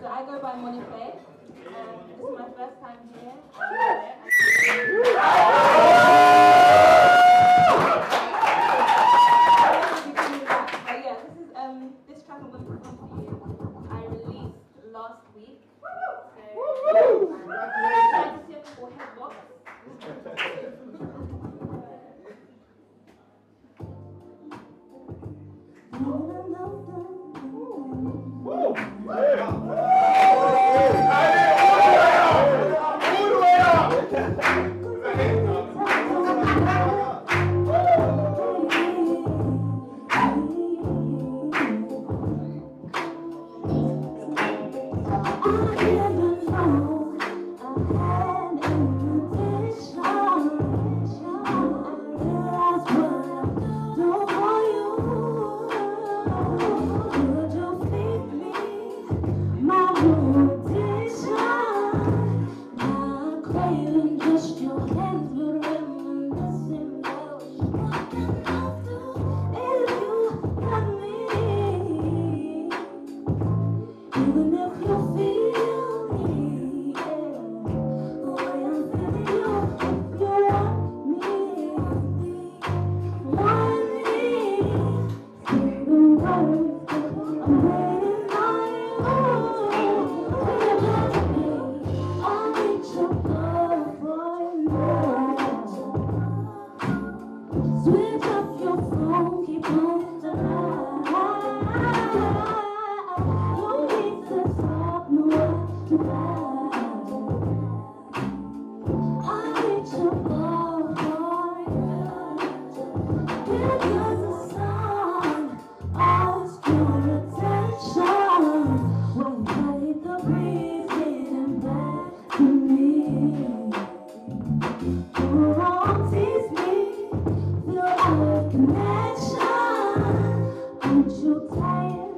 So I go by Monife, and Um, this is my first time here. Yeah, this is um this track I released last week. Woo! Sweet You're tired?